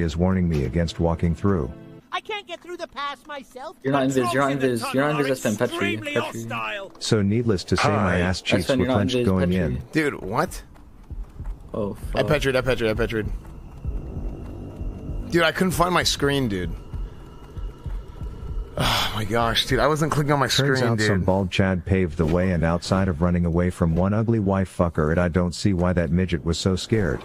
is warning me against walking through. I can't get through the pass myself. You're not invis, you're not invis, you're not invis, that's been Petri. Petri. So needless to say, my Hi. ass cheeks were when you're not clenched invis, going Petri. in. Dude, what? Oh, I fuck. petried, I petried, I petried. Dude, I couldn't find my screen, dude. Oh my gosh, dude, I wasn't clicking on my Turns screen, out some bald Chad paved the way and outside of running away from one ugly wife fucker and I don't see why that midget was so scared.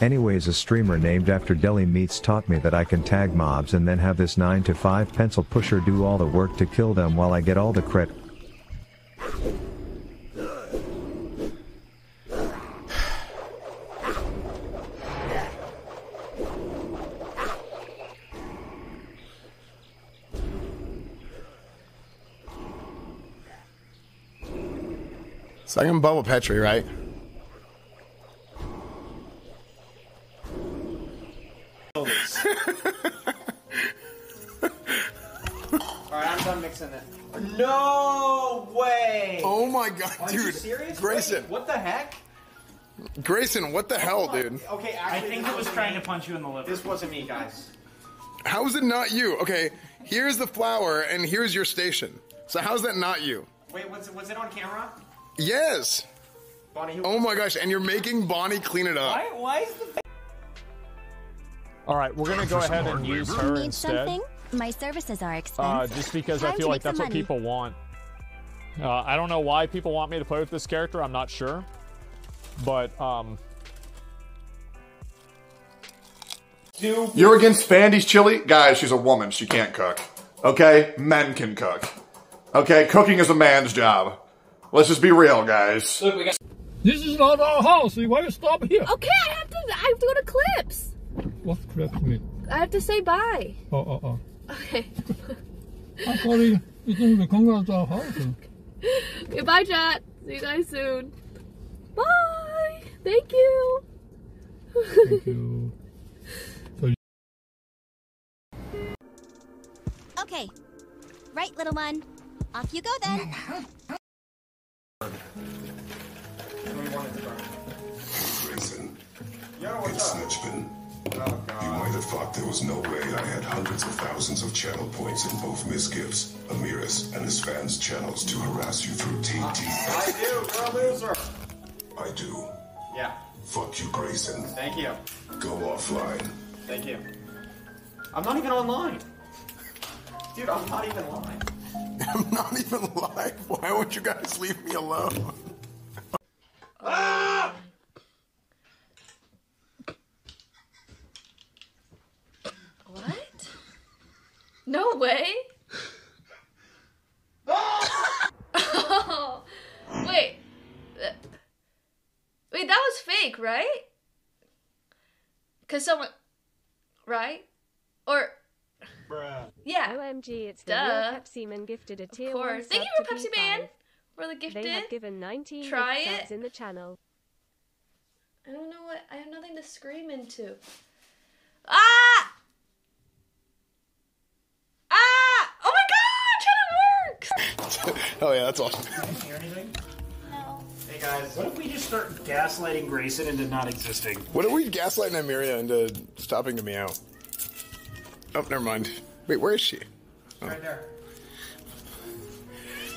Anyways a streamer named after Deli Meats taught me that I can tag mobs and then have this 9 to 5 pencil pusher do all the work to kill them while I get all the credit. So I can bubble Petri, right? Alright, I'm done mixing it. No way! Oh my god, Are you dude. serious? Graycen, Wait, what the heck? Graycen, what the hell, dude? Okay, I think it was trying me. to punch you in the liver. This wasn't me, guys. How is it not you? Okay, here's the flower and here's your station. So how's that not you? Wait, was it, was it on camera? Yes. Bonnie. Oh my gosh, and you're making Bonnie clean it up. Why, why is the. All right, we're gonna go ahead and use her Need instead, something? My services are uh, expensive. just because I Time to feel like that's what money. people want. Uh, I don't know why people want me to play with this character. I'm not sure, but um, You're against Fandy's chili? Guys, she's a woman. She can't cook. Okay? Men can cook. Okay? Cooking is a man's job. Let's just be real, guys. This is not our house. Why you stop here? Okay, I have to. I have to go to clips. What's Clips mean? I have to say bye. Oh, oh, oh. Okay. I'm sorry. You don't come to our house. okay. Bye, chat. See you guys soon. Bye. Thank you. Thank you. Okay. Right, little one. Off you go then. Graycen, it's Snitchman. You might have thought there was no way I had hundreds of thousands of channel points in both Mizkif's, Emiru's, and Esfand's channels to harass you through TT. I do, you're a loser. I do. Yeah, Fuck you, Graycen. thank you. Go offline. Thank you. I'm not even online. Dude, I'm not even live. I'm not even live. Why won't you guys leave me alone? What? No way. oh, wait. Wait, that was fake, right? Cause someone, right? Or Bruh. yeah. OMG, it's the Duh. real Pepsi Man gifted a tier Of one course. Thank you to for Pepsi P5. for the gifted. They have given 19 Try gift it. in the channel. I don't know what. I have nothing to scream into. Ah! Oh my god! Channel works! Oh yeah, that's awesome. hear anything? Hey guys, what if we just start gaslighting Graycen into not existing? What are we gaslighting Emiru into stopping to meow? Oh, never mind. Wait, where is she? Right there. Oh.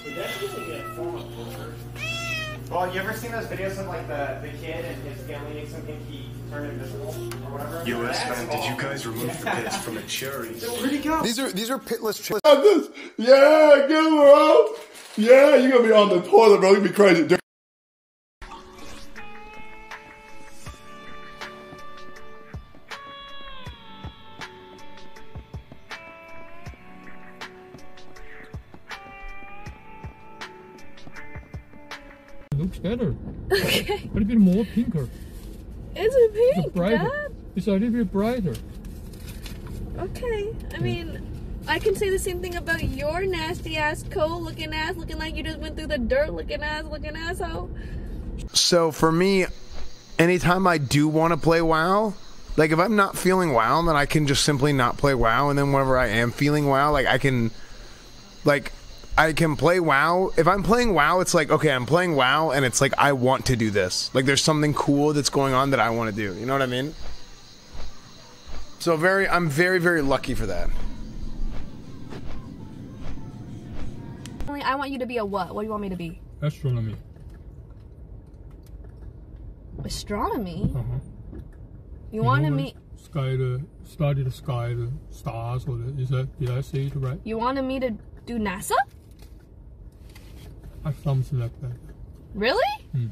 Would that be like a form of torture? Well, you ever seen those videos of like the, the kid and his family makes him think he turned invisible or whatever? US That's man, did you guys remove the pits from the cherries? Where'd he go? These are these are pitless cherries. Yeah, get bro. Yeah, you're gonna be on the toilet, bro. You're gonna be crazy. It looks better. Okay. A little bit more pinker. Is it It's brighter. Dad? It's a little bit brighter. Okay. I mean, I can say the same thing about your nasty ass cold looking ass, looking like you just went through the dirt looking ass, looking asshole. So for me, anytime I do want to play WoW, like if I'm not feeling WoW, then I can just simply not play WoW, and then whenever I am feeling WoW, like I can, like I can play WoW. If I'm playing WoW, it's like okay, I'm playing WoW, and it's like I want to do this. Like there's something cool that's going on that I want to do. You know what I mean? So very, I'm very, very lucky for that. I want you to be a what? What do you want me to be? Astronomy. Astronomy? Uh-huh. You wanted know, me Sky, the study the sky, the stars, or the, is that did I say it right? you wanted me to do NASA? Uh, Something like that. Really? Hmm.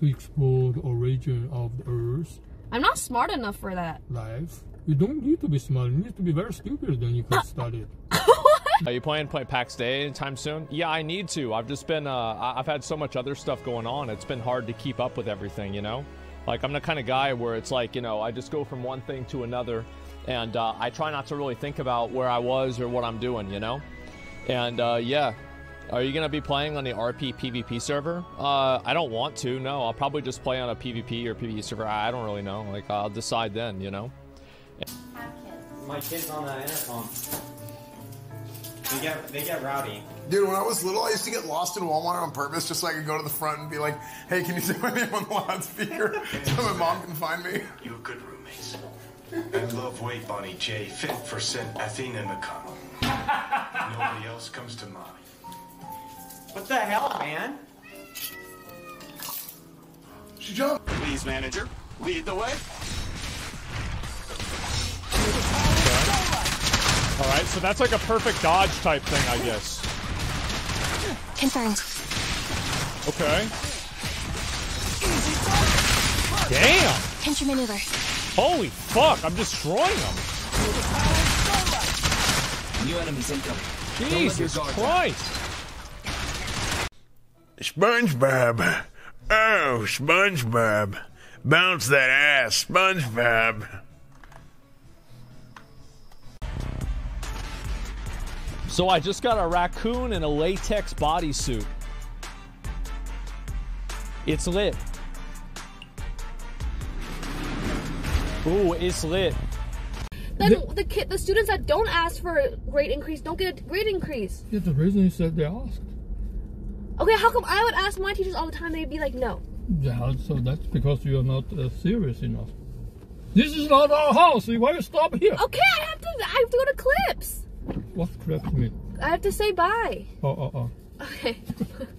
To explore the origin of the Earth, I'm not smart enough for that. life. You don't need to be smart. You need to be very stupid, then you can study it. Are you planning to play Pax Dei anytime soon? Yeah, I need to. I've just been, uh, I- I've had so much other stuff going on. It's been hard to keep up with everything, you know? Like, I'm the kind of guy where it's like, you know, I just go from one thing to another, and uh, I try not to really think about where I was or what I'm doing, you know? And uh, yeah, are you gonna be playing on the RP PvP server? Uh, I don't want to. No, I'll probably just play on a PvP or PvE server. I I don't really know. Like, I'll decide then, you know? My kid's on the intercom. They get they get rowdy. Dude, when I was little, I used to get lost in Walmart on purpose just so I could go to the front and be like, "Hey, can you say my name on the loudspeaker so my mom can find me?" You're good roommates. And love weight Bonnie J, fit for Saint Athena McConnell. Nobody else comes to mind. What the hell, man? She jumped. Please, manager, lead the way. All right, so that's like a perfect dodge type thing, I guess. Confirmed. Okay. Damn! Pinch your maneuver. Holy fuck, I'm destroying them. New enemies incoming. Jesus Christ. SpongeBob. Oh, SpongeBob. Bounce that ass, SpongeBob. So I just got a raccoon in a latex bodysuit. It's lit. Ooh, it's lit. Then the kid, the students that don't ask for a grade increase don't get a grade increase. Yeah, the reason is said they asked. Okay, how come I would ask my teachers all the time? They'd be like, no. Yeah, so that's because you're not uh, serious enough. This is not our house. Why you stop here? Okay, I have to. I have to go to clips. What Clips mean? I have to say bye. Oh, oh, oh. Okay.